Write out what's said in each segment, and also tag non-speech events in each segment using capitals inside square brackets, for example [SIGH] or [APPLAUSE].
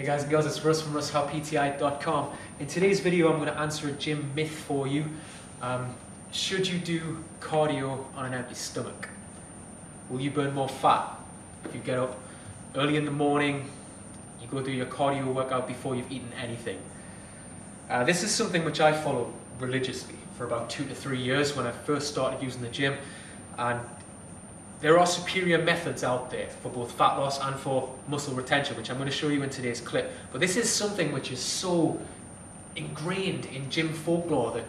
Hey guys and girls, it's Russ from RussHowePTI.com. In today's video, I'm going to answer a gym myth for you. Um, should you do cardio on an empty stomach? Will you burn more fat if you get up early in the morning, you go do your cardio workout before you've eaten anything? Uh, this is something which I follow religiously for about two to three years when I first started using the gym. And there are superior methods out there for both fat loss and for muscle retention, which I'm going to show you in today's clip. But this is something which is so ingrained in gym folklore that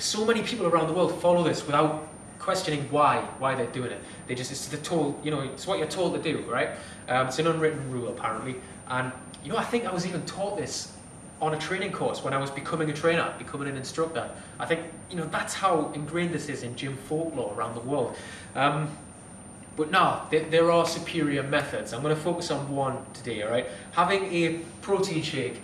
so many people around the world follow this without questioning why, why they're doing it. They just, it's the told, you know, it's what you're told to do, right? Um, it's an unwritten rule apparently. And, you know, I think I was even taught this on a training course when I was becoming a trainer, becoming an instructor. I think, you know, that's how ingrained this is in gym folklore around the world. Um, but no, there, there, are superior methods. I'm going to focus on one today, all right? Having a protein shake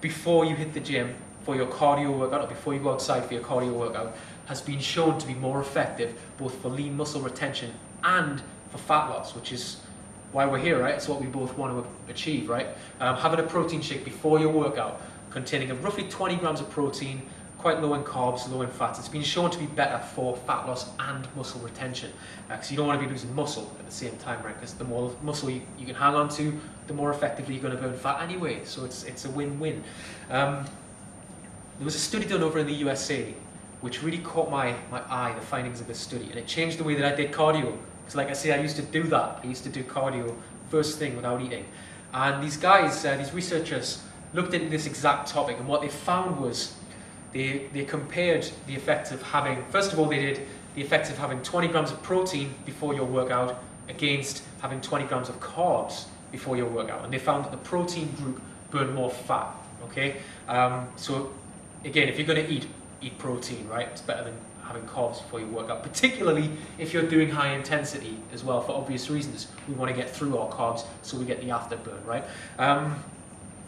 before you hit the gym for your cardio workout or before you go outside for your cardio workout has been shown to be more effective both for lean muscle retention and for fat loss, which is why we're here, right? It's what we both want to achieve, right? Um, having a protein shake before your workout containing roughly 20 grams of protein, quite low in carbs, low in fats. It's been shown to be better for fat loss and muscle retention because uh, you don't want to be losing muscle at the same time, right? Because the more muscle you, you, can hang on to, the more effectively you're going to burn fat anyway. So it's, it's a win-win. Um, there was a study done over in the USA which really caught my, my eye, the findings of this study, and it changed the way that I did cardio. Because like I say, I used to do that. I used to do cardio first thing without eating. And these guys, uh, these researchers, looked into this exact topic, and what they found was they, they compared the effects of having, first of all, they did the effects of having 20 grams of protein before your workout against having 20 grams of carbs before your workout. And they found that the protein group burned more fat, okay? Um, so again, if you're gonna eat, eat protein, right? It's better than having carbs before you work out, particularly if you're doing high intensity as well, for obvious reasons. We wanna get through our carbs so we get the afterburn, right? Um,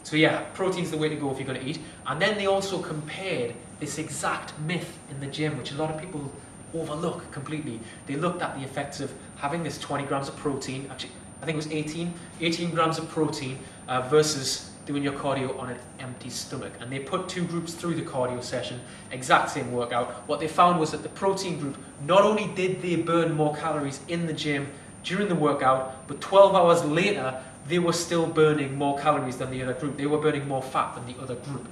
so yeah, protein's the way to go if you're going to eat. And then they also compared this exact myth in the gym, which a lot of people overlook completely. They looked at the effects of having this 20 grams of protein, actually, I think it was 18, 18 grams of protein uh, versus doing your cardio on an empty stomach. And they put two groups through the cardio session, exact same workout. What they found was that the protein group, not only did they burn more calories in the gym during the workout, but 12 hours later, they were still burning more calories than the other group. They were burning more fat than the other group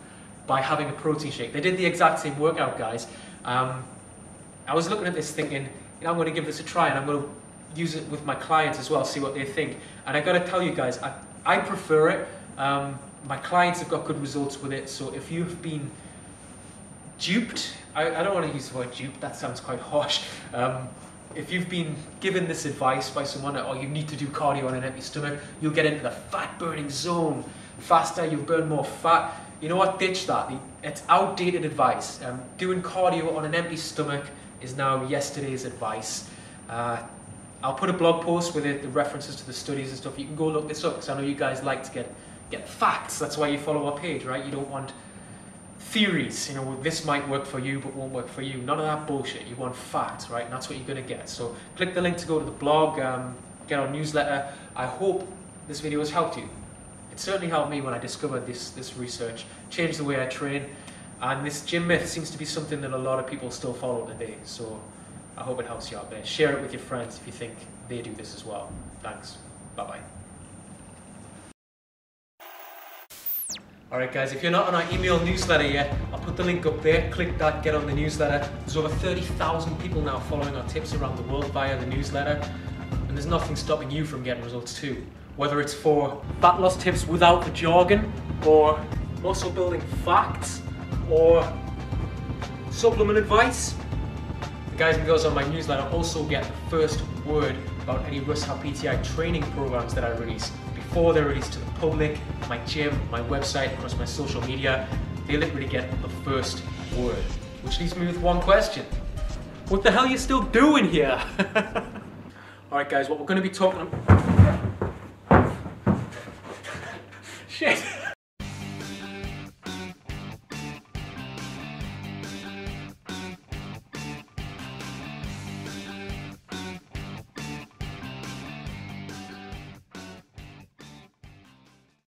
by having a protein shake. They did the exact same workout, guys. Um, I was looking at this thinking, you know, I'm going to give this a try and I'm going to use it with my clients as well, see what they think. And I got to tell you guys, I, I prefer it. Um, my clients have got good results with it. So if you've been duped, I, I don't want to use the word duped, that sounds quite harsh. Um, if you've been given this advice by someone, oh, you need to do cardio on an empty stomach, you'll get into the fat burning zone faster, you'll burn more fat. You know what? Ditch that. It's outdated advice. Um, doing cardio on an empty stomach is now yesterday's advice. Uh, I'll put a blog post with it, the references to the studies and stuff. You can go look this up because I know you guys like to get get facts. That's why you follow our page, right? You don't want theories, you know, this might work for you but won't work for you. None of that bullshit. You want facts, right? And that's what you're going to get. So click the link to go to the blog, um, get our newsletter. I hope this video has helped you. It certainly helped me when I discovered this, this research, changed the way I train, and this gym myth seems to be something that a lot of people still follow today. So I hope it helps you out there. Share it with your friends if you think they do this as well. Thanks. Bye-bye. Alright guys, if you're not on our email newsletter yet, I'll put the link up there. Click that, get on the newsletter. There's over 30,000 people now following our tips around the world via the newsletter. And there's nothing stopping you from getting results too. Whether it's for fat loss tips without the jargon, or muscle building facts, or supplement advice. The guys and girls on my newsletter also get the first word about any Russ PTI training programs that I release before they're released to the public, my gym, my website, across my social media, they literally get the first word. Which leaves me with one question. What the hell are you still doing here? [LAUGHS] Alright guys, what we're going to be talking about... [LAUGHS] Shit!